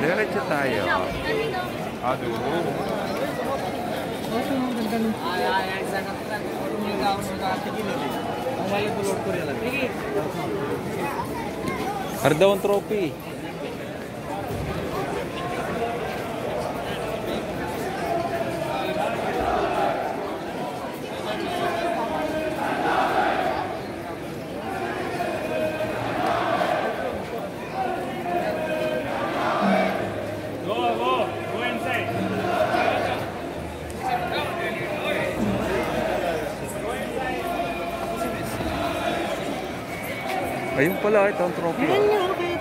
Diretso tayo. Ado. Ay, ay, ay, sa katilan. Yung gaw sa katilan. Ang wala tulog ko rin lang. Sige. Ardawon trophy. Ayun pala, ito ang trophy. Ayun yun, okay.